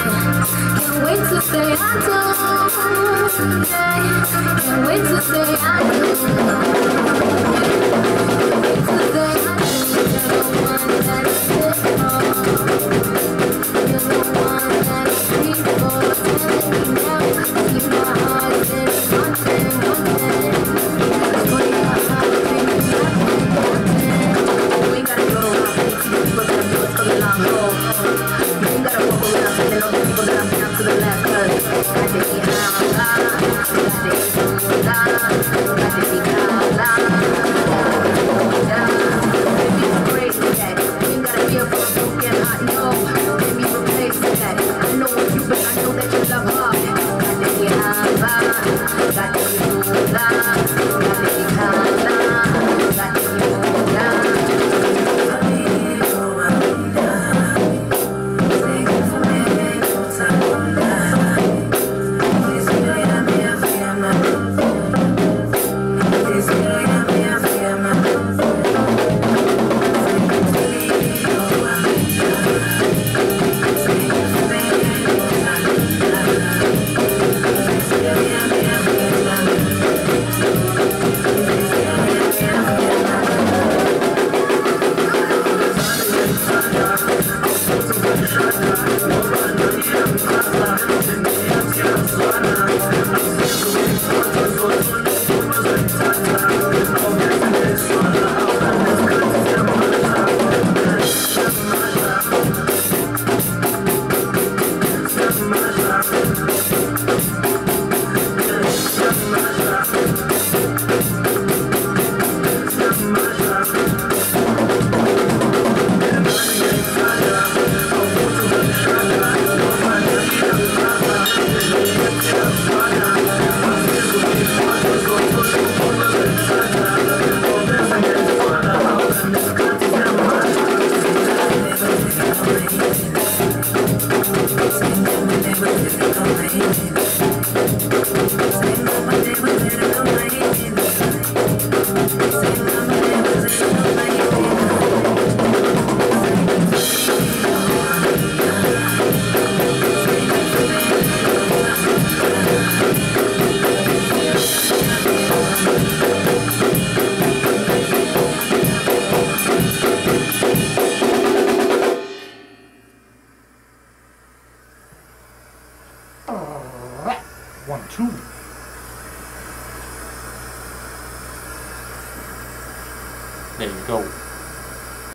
Can't wait to say I do. Yeah. Can't wait to say I One, two. There you go.